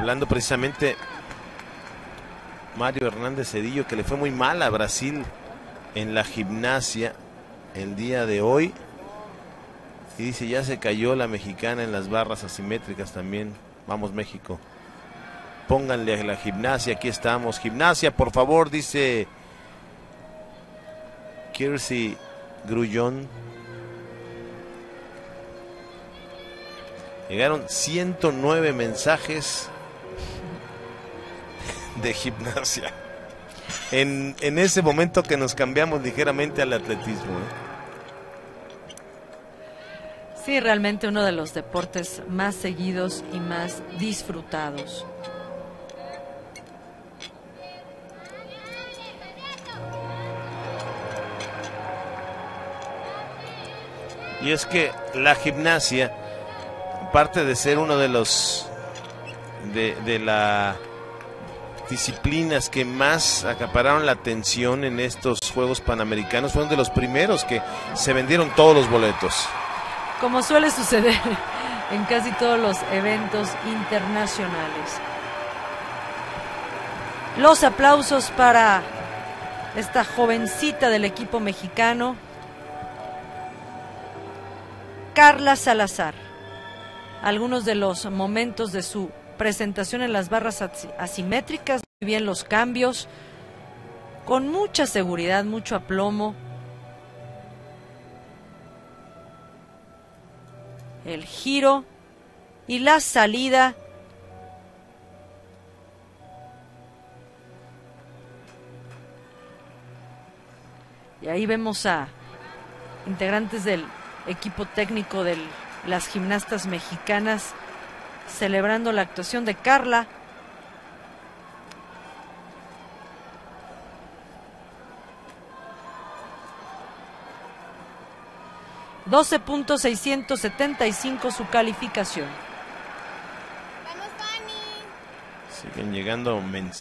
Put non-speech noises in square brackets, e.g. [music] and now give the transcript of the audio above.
hablando precisamente Mario Hernández Cedillo, que le fue muy mal a Brasil en la gimnasia el día de hoy. Y dice, ya se cayó la mexicana en las barras asimétricas también. Vamos México. Pónganle a la gimnasia, aquí estamos. Gimnasia, por favor, dice Kirsey Grullón. Llegaron 109 mensajes de gimnasia. En, en, ese momento que nos cambiamos ligeramente al atletismo. ¿eh? Sí, realmente uno de los deportes más seguidos y más disfrutados. Y es que la gimnasia, aparte de ser uno de los de, de la disciplinas que más acapararon la atención en estos Juegos Panamericanos, fueron de los primeros que se vendieron todos los boletos. Como suele suceder [laughs] en casi todos los eventos internacionales. Los aplausos para esta jovencita del equipo mexicano, Carla Salazar. Algunos de los momentos de su presentación en las barras asimétricas, muy bien los cambios, con mucha seguridad, mucho aplomo. El giro y la salida. Y ahí vemos a integrantes del equipo técnico de las gimnastas mexicanas celebrando la actuación de Carla. Doce punto seiscientos setenta y cinco su calificación. Siguen llegando mensajes.